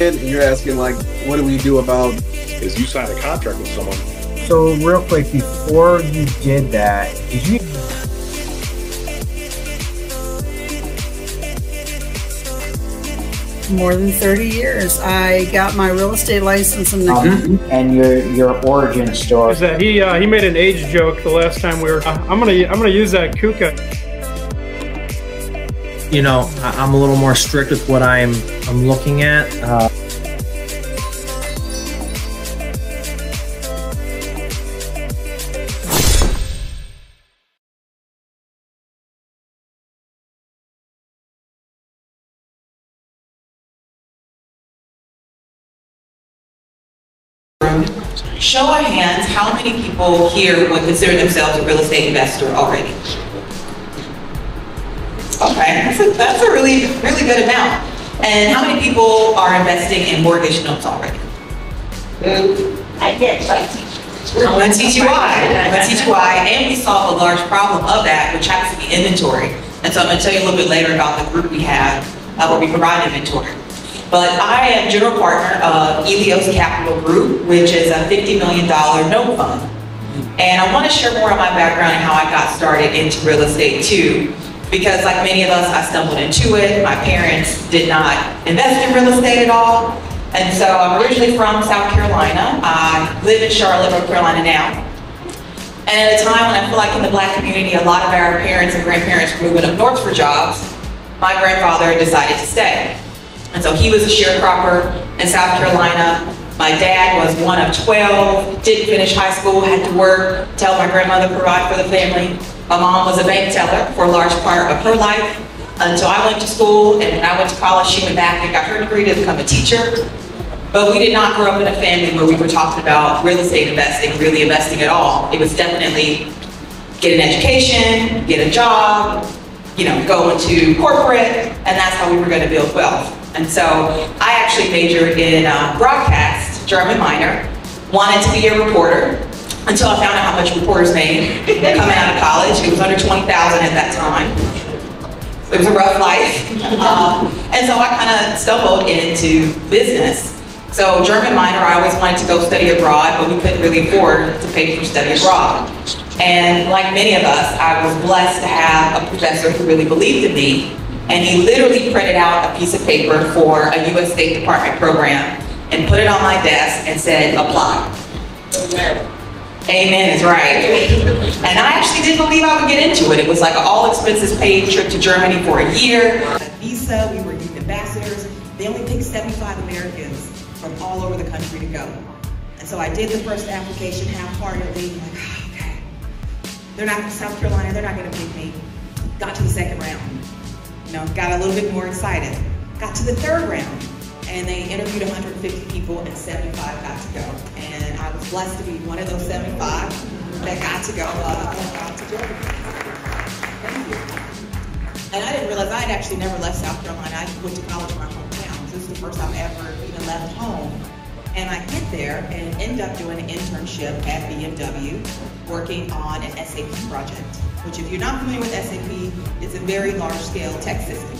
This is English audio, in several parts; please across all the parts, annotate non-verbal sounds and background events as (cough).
And you're asking like, what do we do about? Is you signed a contract with someone. So real quick, before you did that, did you? More than 30 years. I got my real estate license in the. Um, and your your origin story. Is that he uh, he made an age joke the last time we were. Uh, I'm gonna I'm gonna use that kuka. You know, I- I'm a little more strict with what I'm I'm looking at. Uh, Show of hands, how many people here would consider themselves a real estate investor already? Okay, (laughs) that's a, that's a really, really good amount. And how many people are investing in mortgage notes already? I did, but. I'm gonna teach you why. I'm gonna teach you why. And we solve a large problem of that, which happens to be inventory. And so I'm gonna tell you a little bit later about the group we have, uh, where we provide inventory. But I am general partner of Elios Capital Group, which is a $50 million note fund. And I want to share more of my background and how I got started into real estate too. Because like many of us, I stumbled into it. My parents did not invest in real estate at all. And so I'm originally from South Carolina. I live in Charlotte, North Carolina now. And at a time when I feel like in the black community, a lot of our parents and grandparents were moving up north for jobs, my grandfather decided to stay. And so he was a sharecropper in South Carolina. My dad was one of 12, didn't finish high school, had to work to help my grandmother provide for the family. My mom was a bank teller for a large part of her life until I went to school. And when I went to college, she went back and got her degree to become a teacher. But we did not grow up in a family where we were talking about real estate investing, really investing at all. It was definitely get an education, get a job, you know, go into corporate, and that's how we were going to build wealth. And so I actually majored in uh, broadcast, German minor, wanted to be a reporter until I found out how much reporters made coming out of college. It was under 20,000 at that time. It was a rough life. Um, and so I kind of stumbled into business. So German minor, I always wanted to go study abroad, but we couldn't really afford to pay for study abroad. And like many of us, I was blessed to have a professor who really believed in me. And he literally printed out a piece of paper for a U.S. State Department program and put it on my desk and said, apply. Amen is right. And I actually didn't believe I would get into it. It was like an all expenses paid trip to Germany for a year. Visa, we were youth ambassadors. They only picked 75 Americans from all over the country to go. And so I did the first application half-heartedly, like, oh, okay. They're not South Carolina, they're not gonna pick me. Got to the second round. You know, got a little bit more excited. Got to the third round and they interviewed 150 people and 75 got to go. And I was blessed to be one of those 75 that got to go. Uh, to go. Thank you. And I didn't realize I had actually never left South Carolina. I went to college in my hometown. This is the first time I ever even left home. And I get there and end up doing an internship at BMW working on an SAP project, which if you're not familiar with SAP, it's a very large scale tech system.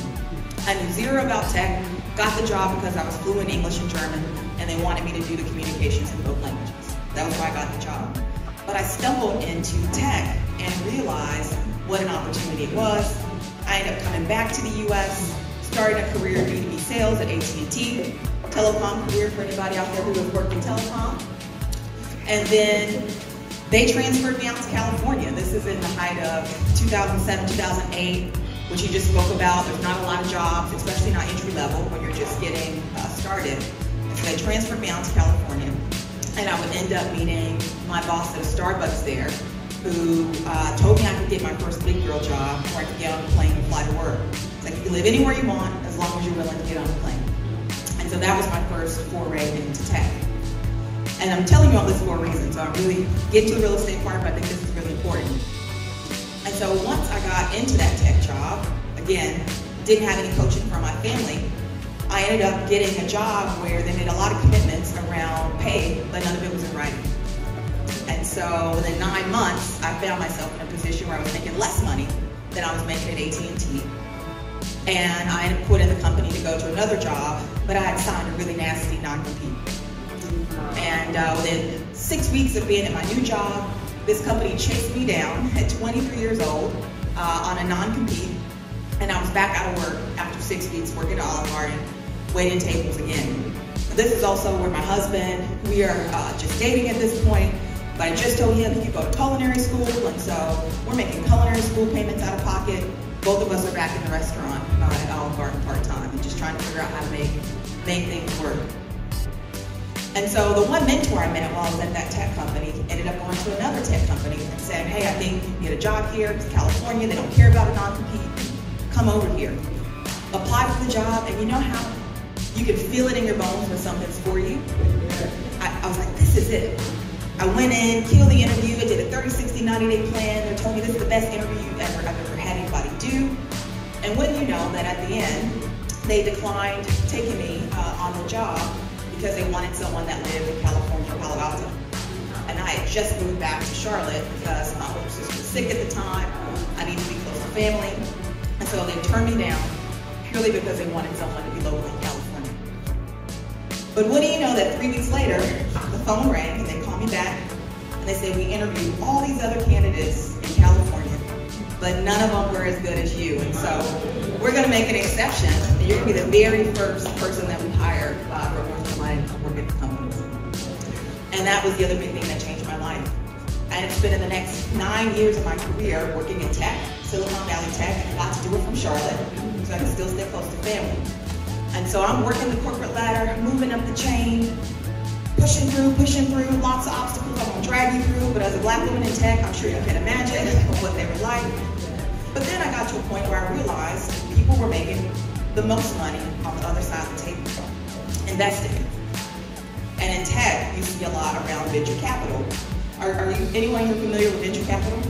I knew zero about tech, got the job because I was fluent in English and German, and they wanted me to do the communications in both languages. That was why I got the job. But I stumbled into tech and realized what an opportunity it was. I ended up coming back to the US, starting a career in B2B sales at AT&T, telecom career for anybody out there who has worked in telecom. And then they transferred me out to California. This is in the height of 2007, 2008 which you just spoke about. There's not a lot of jobs, especially not entry level when you're just getting uh, started. So I transferred me out to California, and I would end up meeting my boss at a Starbucks there, who uh, told me I could get my first big girl job, or I could get on a plane and fly to work. It's like you can live anywhere you want as long as you're willing to get on a plane. And so that was my first foray into tech. And I'm telling you all this for a reason, so I really get to the real estate part, but I think this is really important. And so once I got into that tech job, again, didn't have any coaching from my family, I ended up getting a job where they made a lot of commitments around pay, but none of it was in writing. And so within nine months, I found myself in a position where I was making less money than I was making at AT&T. and I ended up quitting the company to go to another job, but I had signed a really nasty non-compete. And uh, within six weeks of being at my new job, this company chased me down at 23 years old uh, on a non-compete, and I was back out of work after six weeks working at Olive Garden, waiting tables again. This is also where my husband, we are uh, just dating at this point, but I just told him he could go to culinary school, and so we're making culinary school payments out of pocket. Both of us are back in the restaurant uh, at Olive Garden part-time and just trying to figure out how to make, make things work. And so the one mentor I met while I was at that tech company ended up going to another tech company and said, hey, I think you get a job here. It's California. They don't care about a non-compete. Come over here. Apply for the job, and you know how you can feel it in your bones when something's for you? I, I was like, this is it. I went in, killed the interview, I did a 30, 60, 90 day plan. They told me this is the best interview you ever I've ever had anybody do. And wouldn't you know that at the end, they declined taking me uh, on the job because they wanted someone that lived in California or Palo Alto. And I had just moved back to Charlotte because my older sister was sick at the time. I needed to be close to family. And so they turned me down purely because they wanted someone to be local in California. But what do you know that three weeks later, the phone rang and they called me back and they said, we interviewed all these other candidates in California, but none of them were as good as you. And so we're gonna make an exception. And you're gonna be the very first person that And that was the other big thing that changed my life. And it's been in the next nine years of my career working in tech, Silicon Valley Tech, and got to do it from Charlotte, so I can still stay close to family. And so I'm working the corporate ladder, moving up the chain, pushing through, pushing through, lots of obstacles I'm gonna drag you through, but as a black woman in tech, I'm sure you can imagine (laughs) what they were like. But then I got to a point where I realized people were making the most money on the other side of the table, investing. You see a lot around venture capital. Are, are you anyone here familiar with venture capital?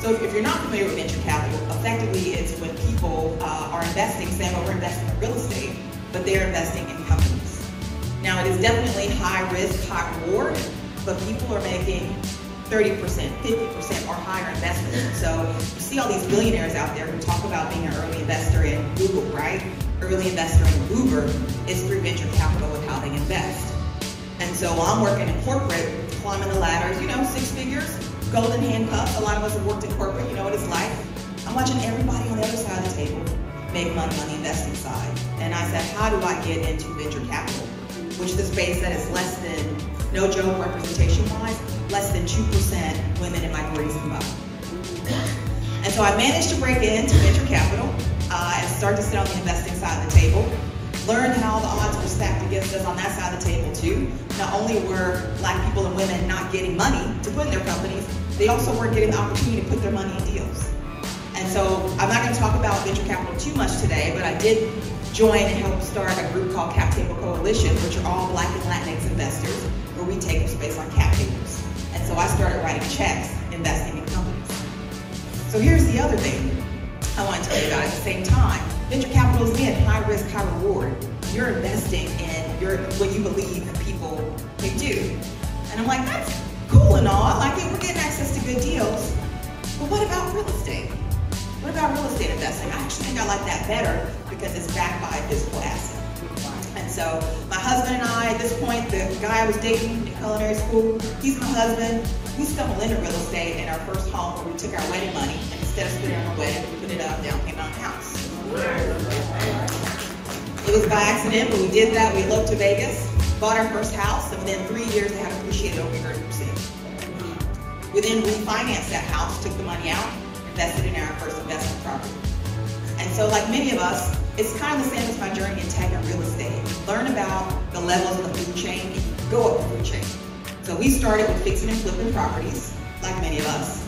So if you're not familiar with venture capital, effectively it's when people uh, are investing, saying, well, we're investing in real estate, but they're investing in companies. Now it is definitely high risk, high reward, but people are making 30%, 50% or higher investments. So you see all these billionaires out there who talk about being an early investor in Google, right? Early investor in Uber is through venture capital with how they invest. And so while I'm working in corporate, climbing the ladders, you know, six figures, golden handcuffs. A lot of us have worked in corporate, you know what it's like. I'm watching everybody on the other side of the table make money on the investing side. And I said, how do I get into venture capital? Which is a space that is less than, no joke representation-wise, less than 2% women and minorities combined. And so I managed to break into venture capital uh, and start to sit on the investing side of the table learn how the odds were stacked against us on that side of the table too. Not only were black people and women not getting money to put in their companies, they also weren't getting the opportunity to put their money in deals. And so I'm not going to talk about venture capital too much today, but I did join and help start a group called Cap Table Coalition, which are all black and Latinx investors, where we take up space on cap tables. And so I started writing checks, investing in companies. So here's the other thing I want to tell you about at the same time. Venture capital is again high risk, high reward. You're investing in your what you believe people can do. And I'm like, that's cool and all. I like it. We're getting access to good deals. But what about real estate? What about real estate investing? I actually think I like that better because it's backed by a physical asset. And so my husband and I, at this point, the guy I was dating in culinary school, he's my husband. We stumbled into real estate in our first home where we took our wedding money and of spending it on a wedding, we put it up down payment on a house. It was by accident, but we did that. We eloped to Vegas, bought our first house, and within three years, it had appreciated over 30%. We then refinanced that house, took the money out, invested in our first investment property. And so like many of us, it's kind of the same as my journey in tech and real estate. Learn about the levels of the food chain, go up the food chain. So we started with fixing and flipping properties, like many of us.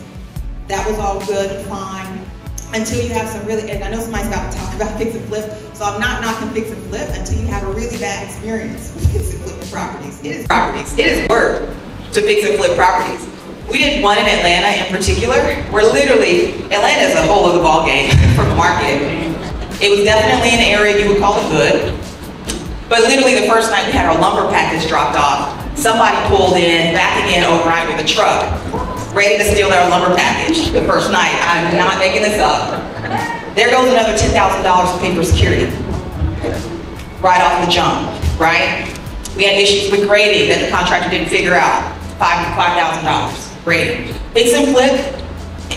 That was all good and fine until you have some really, and I know somebody's got to talk about fix and flip, so I'm not knocking fix and flip until you have a really bad experience with fix and flip properties. It is properties. It is work to fix and flip properties. We did one in Atlanta in particular, where literally Atlanta is a whole other ball game (laughs) from the market. It was definitely an area you would call it good, but literally the first night we had our lumber package dropped off, somebody pulled in, backing in overnight with a truck, ready to steal our lumber package the first night. I'm not making this up. There goes another $10,000 in paper security. Right off the jump, right? We had issues with grading that the contractor didn't figure out, five $5,000 grading. Fix and flip,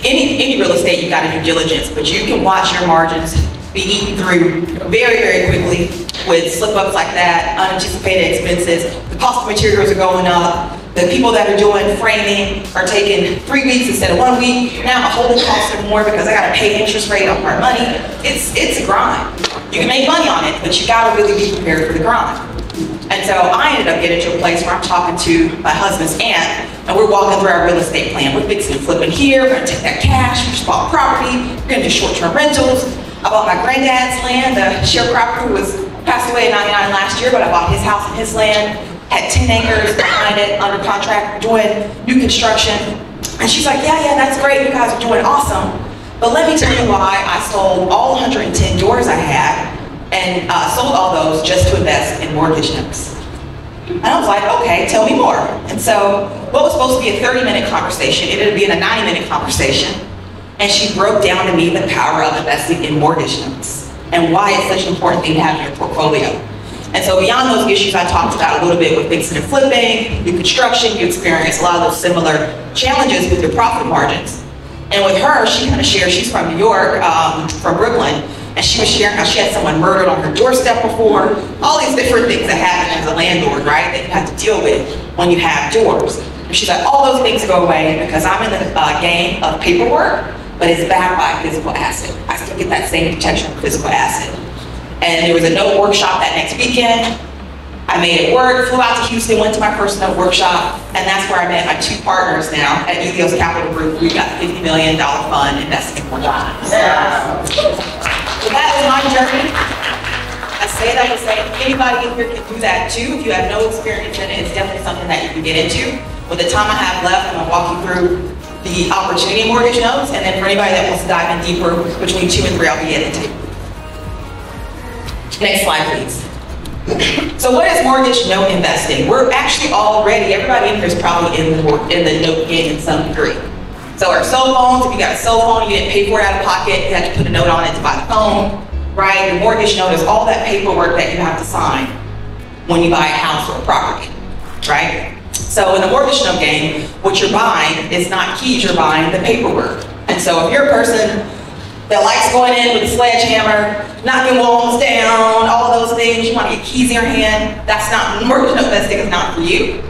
any, any real estate, you gotta do diligence, but you can watch your margins be eaten through very, very quickly with slip ups like that, unanticipated expenses. The cost of materials are going up. The people that are doing framing are taking three weeks instead of one week. Now my holding costs are more because I gotta pay interest rate on my money. It's, it's a grind. You can make money on it, but you gotta really be prepared for the grind. And so I ended up getting to a place where I'm talking to my husband's aunt, and we're walking through our real estate plan. We're fixing flipping here, we're gonna take that cash, we just bought property, we're gonna do short-term rentals. I bought my granddad's land, the sharecropper who was passed away in 99 last year, but I bought his house and his land, had 10 acres behind it, under contract, doing new construction. And she's like, yeah, yeah, that's great, you guys are doing awesome. But let me tell you why I sold all 110 doors I had and uh, sold all those just to invest in mortgage notes. And I was like, okay, tell me more. And so what was supposed to be a 30 minute conversation ended up being a 90 minute conversation. And she broke down to me the power of investing in mortgage notes and why it's such an important thing to have in your portfolio. And so beyond those issues I talked about a little bit with fixing and flipping, new construction, you experience a lot of those similar challenges with your profit margins. And with her, she kind of shared, she's from New York, um, from Brooklyn, and she was sharing how she had someone murdered on her doorstep before, all these different things that happen as a landlord, right, that you have to deal with when you have doors. And she's like, all those things go away because I'm in the uh, game of paperwork, but it's backed by physical asset. I still get that same protection of physical asset. And there was a note workshop that next weekend. I made it work, flew out to Houston, went to my first note workshop, and that's where I met my two partners now at Ethos Capital Group. We've got a $50 million fund investing in mortgages. So that is my journey. I say that to say anybody in here can do that too. If you have no experience in it, it's definitely something that you can get into. With the time I have left, I'm gonna walk you through the opportunity mortgage notes, and then for anybody that wants to dive in deeper, between two and three, I'll be getting into. Next slide, please. So what is mortgage note investing? We're actually already, everybody in here is probably in the, in the note game in some degree. So our cell phones, if you got a cell phone, you didn't pay for it out of pocket, you had to put a note on it to buy the phone, right? The mortgage note is all that paperwork that you have to sign when you buy a house or a property, right? So in the mortgage note game, what you're buying is not keys, you're buying the paperwork. And so if you're a person that likes going in with a sledgehammer, knocking walls down, all of those things, you want to get keys in your hand, that's not, mortgage note investing is not for you.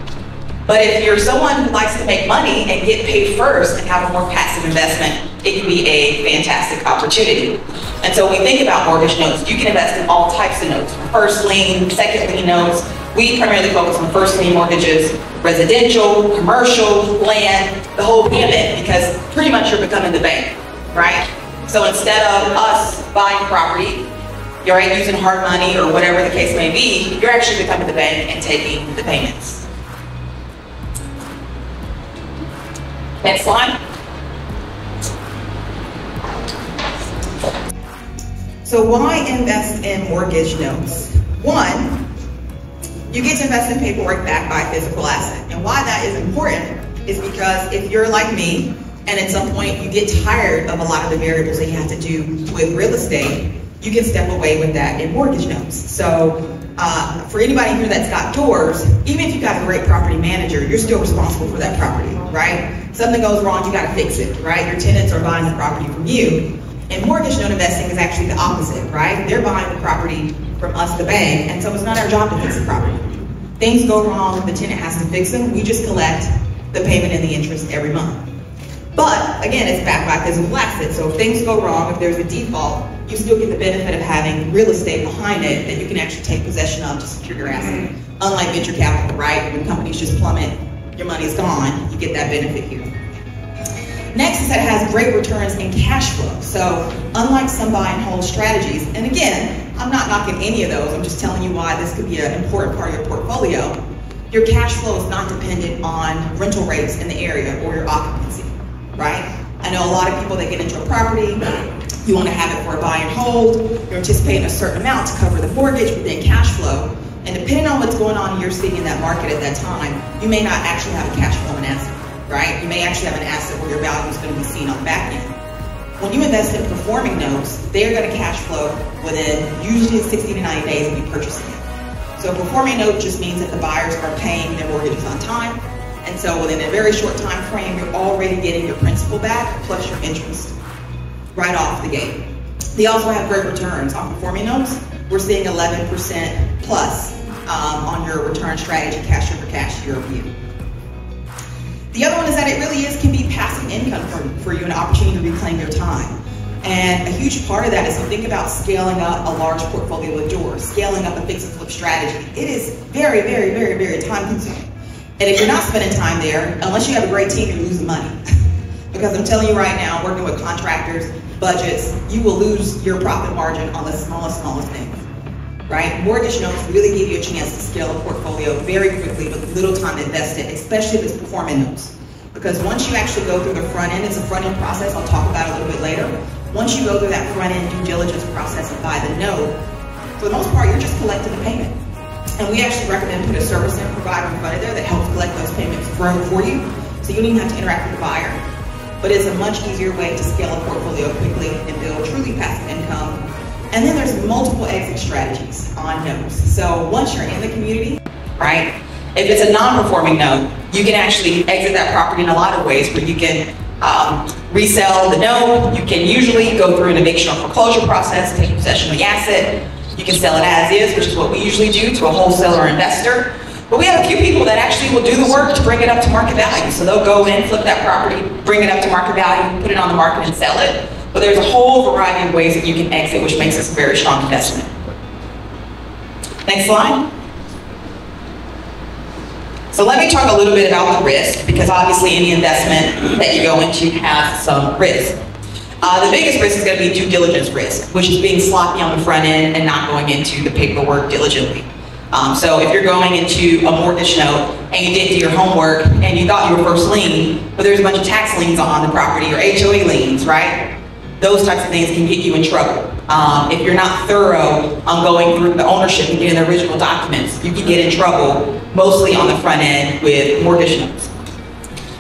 But if you're someone who likes to make money and get paid first and have a more passive investment, it can be a fantastic opportunity. And so when we think about mortgage notes, you can invest in all types of notes, first lien, second lien notes. We primarily focus on first lien mortgages, residential, commercial, land, the whole gamut, because pretty much you're becoming the bank, right? So instead of us buying property, you're right, using hard money or whatever the case may be, you're actually becoming the bank and taking the payments. Next slide. So why invest in mortgage notes? One, you get to invest in paperwork backed by physical asset. And why that is important is because if you're like me, and at some point you get tired of a lot of the variables that you have to do with real estate, you can step away with that in mortgage notes. So uh, for anybody here that's got doors, even if you've got a great property manager, you're still responsible for that property, right? Something goes wrong, you gotta fix it, right? Your tenants are buying the property from you. And mortgage note investing is actually the opposite, right? They're buying the property from us, the bank, and so it's not our job to fix the property. Things go wrong, the tenant has to fix them, we just collect the payment and the interest every month. But again, it's backed by physical assets, so if things go wrong, if there's a default, you still get the benefit of having real estate behind it that you can actually take possession of to secure your asset. Mm-hmm. Unlike venture capital, right? When companies just plummet, your money's gone, you get that benefit here. Next is that it has great returns in cash flow. So unlike some buy and hold strategies, and again, I'm not knocking any of those, I'm just telling you why this could be an important part of your portfolio. Your cash flow is not dependent on rental rates in the area or your occupancy, right? I know a lot of people that get into a property, you want to have it for a buy and hold, you're anticipating a certain amount to cover the mortgage within cash flow, and depending on what's going on in your city in that market at that time, you may not actually have a cash flow flowing asset right? You may actually have an asset where your value is going to be seen on the back end. When you invest in performing notes, they're going to cash flow within usually 60 to 90 days of you purchasing it. So a performing note just means that the buyers are paying their mortgages on time, and so within a very short time frame, you're already getting your principal back plus your interest right off the gate. They also have great returns on performing notes. We're seeing 11% plus um, on your return strategy, cash over cash year over year. The other one is that it really is can be passive income for, for you, an opportunity to reclaim your time. And a huge part of that is you think about scaling up a large portfolio of yours, scaling up a fix and flip strategy. It is very, very, very, very time consuming. And if you're not spending time there, unless you have a great team, you're losing money. (laughs) because I'm telling you right now, working with contractors, budgets, you will lose your profit margin on the smallest, smallest things right? Mortgage notes really give you a chance to scale a portfolio very quickly with little time invested, especially if it's performing notes. Because once you actually go through the front end, it's a front end process, I'll talk about it a little bit later. Once you go through that front end due diligence process and buy the note, for the most part, you're just collecting the payment. And we actually recommend put a servicing provider in front of there that helps collect those payments for, for you. So you don't even have to interact with the buyer. But it's a much easier way to scale a portfolio quickly and build truly passive income and then there's multiple exit strategies on notes. So once you're in the community, right, if it's a non-performing note, you can actually exit that property in a lot of ways where you can um, resell the note, you can usually go through an eviction or foreclosure process, take possession of the asset, you can sell it as is, which is what we usually do to a wholesaler or investor. But we have a few people that actually will do the work to bring it up to market value. So they'll go in, flip that property, bring it up to market value, put it on the market and sell it. But there's a whole variety of ways that you can exit, which makes this a very strong investment. Next slide. So let me talk a little bit about the risk, because obviously any investment that you go into has some risk. Uh, the biggest risk is going to be due diligence risk, which is being sloppy on the front end and not going into the paperwork diligently. Um, so if you're going into a mortgage note and you didn't do your homework and you thought you were first lien, but there's a bunch of tax liens on the property or HOA liens, right? those types of things can get you in trouble. Um, if you're not thorough on going through the ownership and getting the original documents, you can get in trouble mostly on the front end with mortgage notes.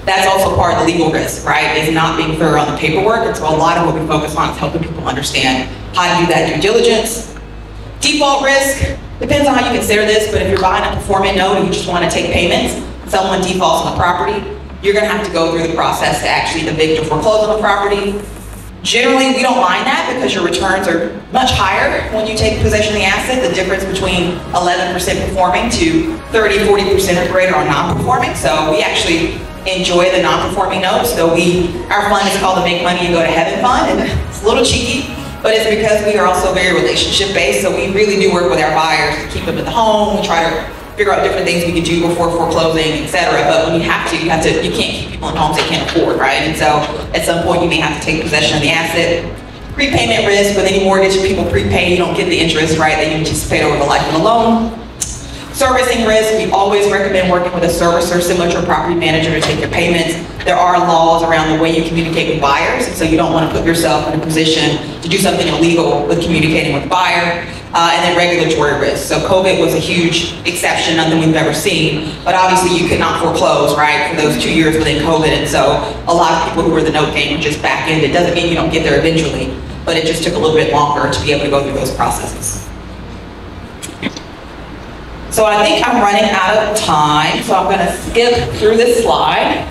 That's also part of the legal risk, right, is not being thorough on the paperwork. And so a lot of what we focus on is helping people understand how to do that due diligence. Default risk, depends on how you consider this, but if you're buying a performing note and you just want to take payments, someone defaults on the property, you're going to have to go through the process to actually evict or foreclose on the property. Generally, we don't mind that because your returns are much higher when you take possession of the asset. The difference between 11% performing to 30, 40% or greater are non-performing. So we actually enjoy the non-performing notes. So we, our fund is called the Make Money and Go to Heaven Fund, and it's a little cheeky, but it's because we are also very relationship based. So we really do work with our buyers to keep them in the home. We try to figure out different things we can do before foreclosing, etc. But when you have to, you have to, you can't keep people in homes they can't afford, right? And so at some point you may have to take possession of the asset. Prepayment risk with any mortgage, people prepay, you don't get the interest, right, that you anticipate over the life of the loan. Servicing risk, we always recommend working with a servicer similar to a property manager to take your payments. There are laws around the way you communicate with buyers, so you don't want to put yourself in a position to do something illegal with communicating with buyer uh, and then regulatory risk. So COVID was a huge exception, nothing we've ever seen, but obviously you could not foreclose, right, for those two years within COVID, and so a lot of people who were the note game just back in. It doesn't mean you don't get there eventually, but it just took a little bit longer to be able to go through those processes. So I think I'm running out of time, so I'm gonna skip through this slide.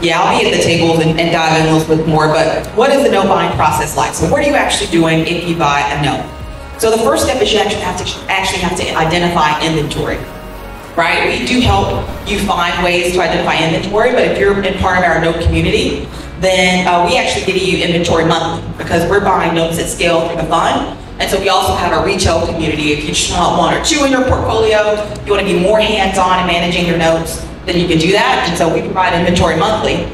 Yeah, I'll be at the tables and, and dive in a little bit more, but what is the note buying process like? So what are you actually doing if you buy a note? So the first step is you actually have to actually have to identify inventory, right? We do help you find ways to identify inventory, but if you're in part of our note community, then uh, we actually give you inventory monthly because we're buying notes at scale through the fund. And so we also have a retail community. If you just want one or two in your portfolio, you want to be more hands-on in managing your notes, then you can do that. And so we provide inventory monthly.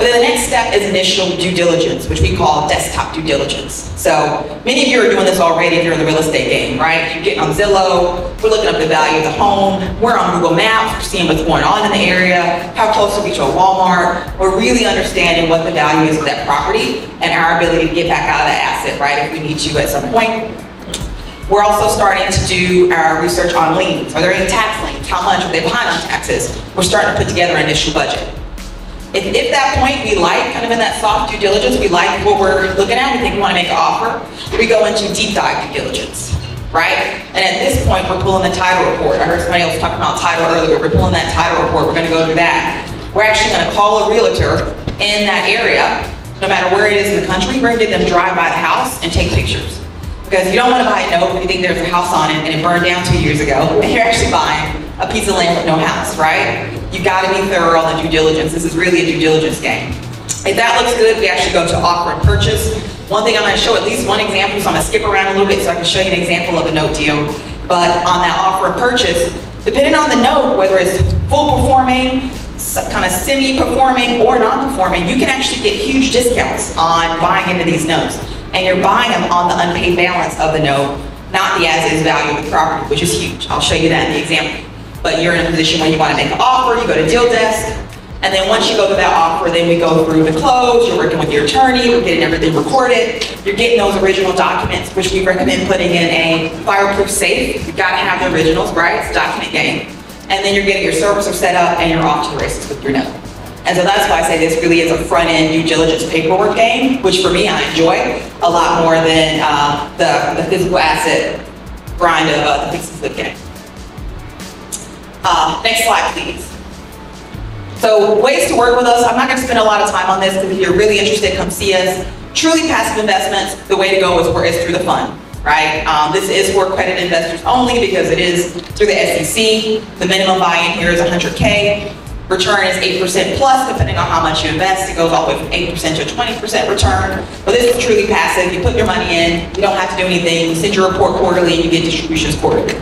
But then the next step is initial due diligence, which we call desktop due diligence. So many of you are doing this already if you're in the real estate game, right? You're getting on Zillow, we're looking up the value of the home, we're on Google Maps, we're seeing what's going on in the area, how close are we to a Walmart. We're really understanding what the value is of that property and our ability to get back out of that asset, right, if we need to at some point. We're also starting to do our research on liens. Are there any tax liens? How much are they behind on taxes? We're starting to put together an initial budget. If, if that point we like, kind of in that soft due diligence, we like what we're looking at, we think we want to make an offer, we go into deep dive due diligence, right? And at this point, we're pulling the title report. I heard somebody else talking about title earlier. We're pulling that title report. We're going to go through that. We're actually going to call a realtor in that area, no matter where it is in the country. We're going to get them drive by the house and take pictures. Because you don't want to buy a note when you think there's a house on it and it burned down two years ago, (laughs) and you're actually buying a piece of land with no house, right? You got to be thorough on the due diligence. This is really a due diligence game. If that looks good, we actually go to offer and purchase. One thing I'm going to show at least one example, so I'm going to skip around a little bit so I can show you an example of a note deal. But on that offer and purchase, depending on the note, whether it's full performing, kind of semi-performing or non-performing, you can actually get huge discounts on buying into these notes. And you're buying them on the unpaid balance of the note, not the as-is value of the property, which is huge. I'll show you that in the example. But you're in a position where you want to make an offer, you go to deal desk, and then once you go to that offer, then we go through the close, you're working with your attorney, we're getting everything recorded, you're getting those original documents, which we recommend putting in a fireproof safe. You've got to have the originals, right? It's document game. And then you're getting your servicer set up and you're off to the races with your note. And so that's why I say this really is a front-end due diligence paperwork game, which for me I enjoy a lot more than uh, the, the physical asset grind of uh, the flip game. Uh, next slide, please. So ways to work with us. I'm not going to spend a lot of time on this because if you're really interested, come see us. Truly passive investments, the way to go is, is through the fund, right? Um, this is for credit investors only because it is through the SEC. The minimum buy-in here is 100K. Return is 8% plus, depending on how much you invest. It goes all the way from 8% to 20% return. But this is truly passive. You put your money in, you don't have to do anything. You send your report quarterly and you get distributions quarterly.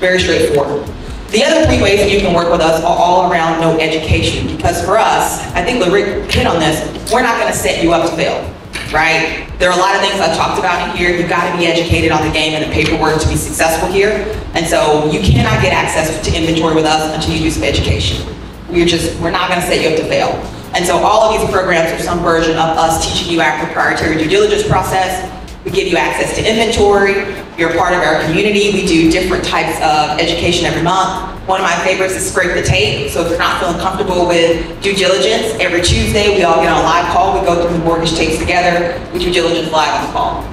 Very straightforward. The other three ways that you can work with us are all around note education. Because for us, I think Rick hit on this, we're not going to set you up to fail, right? There are a lot of things I've talked about in here. You've got to be educated on the game and the paperwork to be successful here. And so you cannot get access to inventory with us until you do some education. We're just, we're not going to set you up to fail. And so all of these programs are some version of us teaching you our proprietary due diligence process. We give you access to inventory. You're part of our community. We do different types of education every month. One of my favorites is Scrape the Tape. So if you're not feeling comfortable with due diligence, every Tuesday we all get on a live call. We go through the mortgage tapes together. We do diligence live on the call.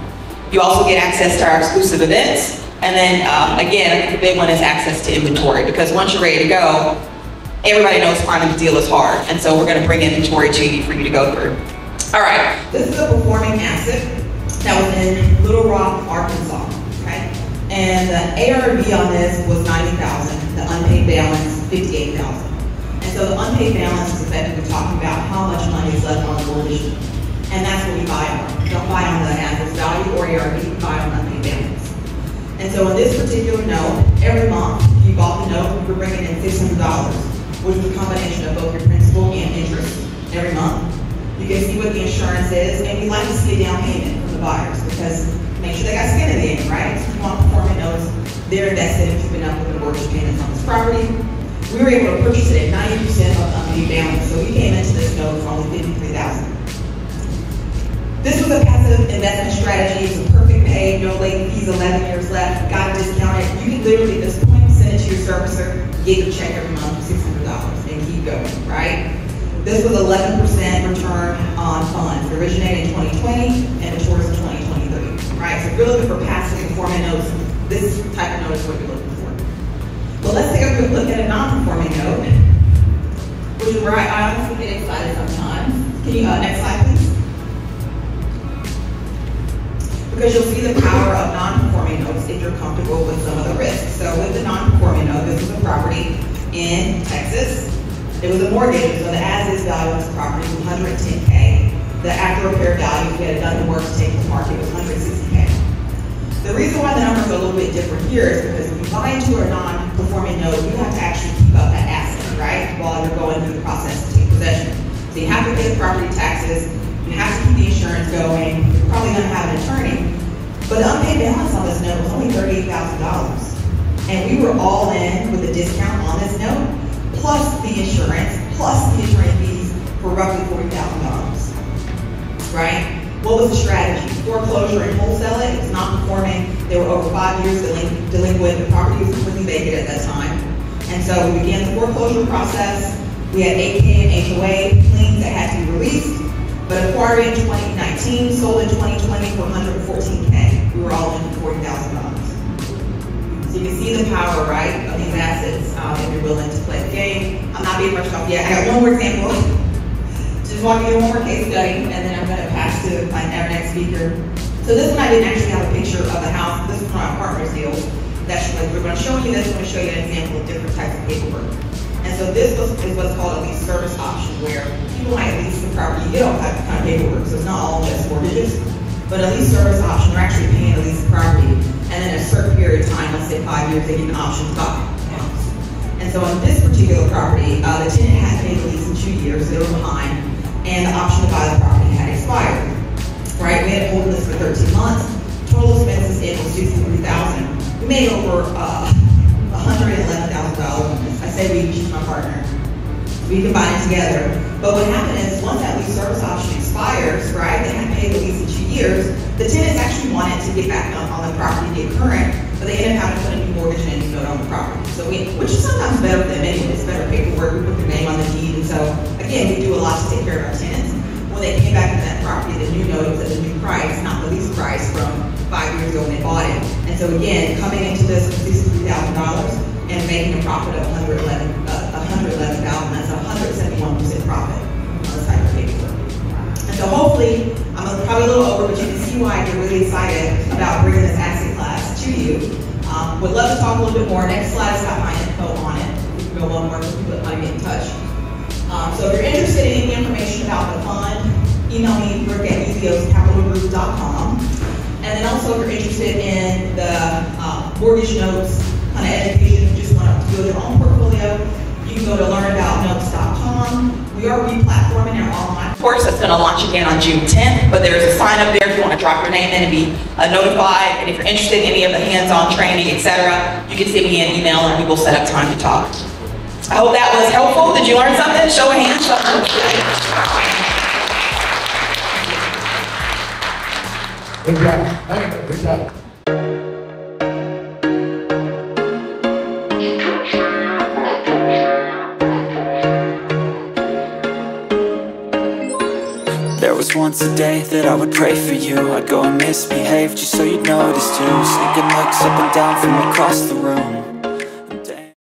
You also get access to our exclusive events. And then um, again, the big one is access to inventory because once you're ready to go, everybody knows finding the deal is hard. And so we're going to bring inventory to you for you to go through. All right, this is a performing asset that was in Little Rock, Arkansas. Okay, and the ARV on this was ninety thousand. The unpaid balance fifty-eight thousand. And so the unpaid balance is effectively talking about how much money is left on the mortgage, and that's what we buy on. Don't buy on the asset value or ARV. We buy on unpaid balance. And so in this particular note, every month you bought the note, you're bringing in six hundred dollars, which is a combination of both your principal and interest every month. You can see what the insurance is, and we like to see a down payment buyers because make sure they got skin in the game, right? So you want performing notes, they're invested in keeping up with the mortgage payments on this property. We were able to purchase it at 90% of unpaid balance, so we came into this note for only 53000 This was a passive investment strategy. It's a perfect pay, no late fees, 11 years left, got to discount it. You can literally, at this point, send it to your servicer, get your check every month for $600 and keep going, right? This was 11% return on funds, originated in 2020 and matures in 2023, right? So if you're looking for passive performing notes, this type of note is what you're looking for. But let's take a quick look at a non-performing note, which is where I, I honestly get excited sometimes. Can you, uh, next slide, please? Because you'll see the power of non-performing notes if you're comfortable with some of the risks. So with the non-performing note, this is a property in Texas. It was a mortgage, so the as-is value of this property was 110K. The after repair value, if we had done the work to take to market, was 160K. The reason why the numbers are a little bit different here is because if you buy into a non-performing note, you have to actually keep up that asset, right, while you're going through the process to take possession. So you have to pay the property taxes, you have to keep the insurance going, you're probably gonna have an attorney, but the unpaid balance on this note was only $38,000. And we were all in with a discount on this note, plus the insurance, plus the insurance fees for roughly $40,000, right? What was the strategy? Foreclosure and wholesale it, it's not performing. They were over five years delinquent. The property was completely vacant at that time. And so we began the foreclosure process. We had 8K and HOA liens that had to be released, but acquired in 2019, sold in 2020 for 114K. We were all in for $40,000. You can see the power, right, of these assets um, if you're willing to play the game. I'm not being rushed off yet. I got one more example. (laughs) Just walk you through one more case study, and then I'm going to pass to my next speaker. So this one I didn't actually have a picture of the house. This is of our partners deals. That's like we're going to show you this. I'm going to show you an example of different types of paperwork. And so this was, is what's called a lease service option, where people might lease the property. You don't have the kind of paperwork, so it's not all just mortgages. But a lease service option, they're actually paying to lease the property, and then a certain period of time, let's say five years, they get an option to buy the. And so on this particular property, uh, the tenant had paid the lease in two years, so they were behind, and the option to buy the property had expired. Right? We had holding this for 13 months. Total expenses in was 63000 We made over uh, $111,000. I say we, she's my partner we combined together. But what happened is once that lease service option expires, right, they had paid the lease in two years, the tenants actually wanted to get back on, on the property, get current, but they ended up having to put a new mortgage and note on the property. So we, which is sometimes better for them anyway, it's better paperwork, we put their name on the deed, and so again, we do a lot to take care of our tenants. When they came back to that property, the new note was at the new price, not the lease price from five years ago when they bought it. And so again, coming into this with sixty-three thousand dollars and making a profit of 111, uh, 111,000, that's a 171% profit so hopefully, I'm probably a little over, but you can see why I get really excited about bringing this asset class to you. Um, would love to talk a little bit more. Next slide's got my info on it. We can go one more for people that might get in touch. Um, so if you're interested in any information about the fund, email me, rick at ezioscapitalgroup.com. And then also if you're interested in the uh, mortgage notes kind of education, you just want to build your own portfolio, you can go to learnaboutnotes.com. We are replatforming our online course that's going to launch again on June 10th, but there's a sign up there if you want to drop your name in and be uh, notified. And if you're interested in any of the hands-on training, etc., you can send me an email and we will set up time to talk. I hope that was helpful. Did you learn something? Show of hands. Good job. Good job. Once a day that I would pray for you. I'd go and misbehave just so you'd notice too. Sneaking looks up and down from across the room